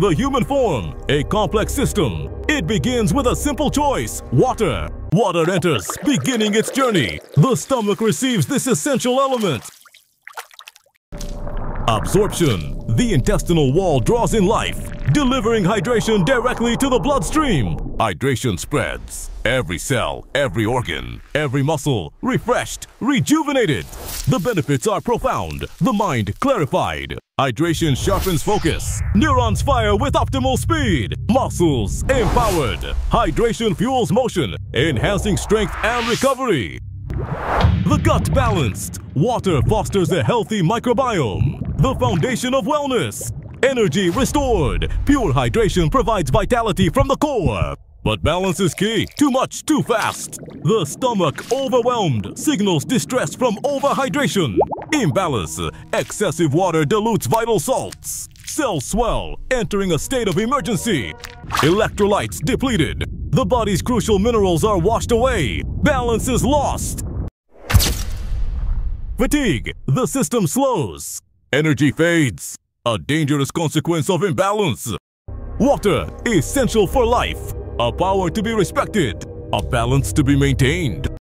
The human form, a complex system. It begins with a simple choice water. Water enters, beginning its journey. The stomach receives this essential element. Absorption. The intestinal wall draws in life, delivering hydration directly to the bloodstream. Hydration spreads. Every cell, every organ, every muscle, refreshed, rejuvenated. The benefits are profound, the mind clarified. Hydration sharpens focus. Neurons fire with optimal speed. Muscles empowered. Hydration fuels motion, enhancing strength and recovery. The gut balanced. Water fosters a healthy microbiome. The foundation of wellness. Energy restored. Pure hydration provides vitality from the core. But balance is key. Too much, too fast. The stomach overwhelmed signals distress from overhydration. Imbalance. Excessive water dilutes vital salts. Cells swell, entering a state of emergency. Electrolytes depleted. The body's crucial minerals are washed away. Balance is lost. Fatigue. The system slows. Energy fades. A dangerous consequence of imbalance. Water, essential for life. A power to be respected. A balance to be maintained.